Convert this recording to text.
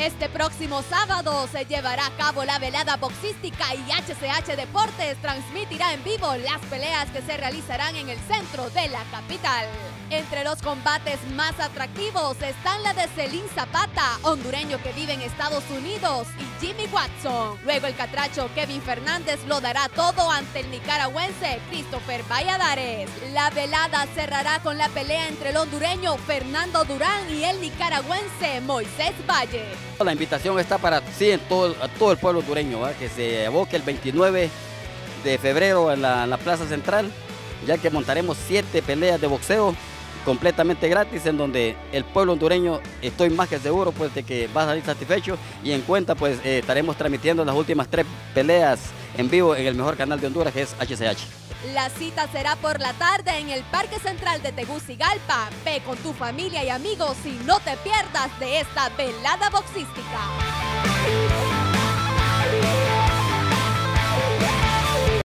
Este próximo sábado se llevará a cabo la velada boxística y HCH Deportes transmitirá en vivo las peleas que se realizarán en el centro de la capital. Entre los combates más atractivos están la de Celín Zapata, hondureño que vive en Estados Unidos, y Jimmy Watson. Luego el catracho Kevin Fernández lo dará todo ante el nicaragüense Christopher Valladares. La velada cerrará con la pelea entre el hondureño Fernando Durán y el nicaragüense Moisés Valle. La invitación está para sí, todo, a todo el pueblo hondureño, que se evoque el 29 de febrero en en la Plaza Central, ya que montaremos siete peleas de boxeo completamente gratis en donde el pueblo hondureño estoy más que seguro pues de que va a salir satisfecho y en cuenta pues eh, estaremos transmitiendo las últimas tres peleas en vivo en el mejor canal de Honduras que es HCH. La cita será por la tarde en el Parque Central de Tegucigalpa. Ve con tu familia y amigos y no te pierdas de esta velada boxística.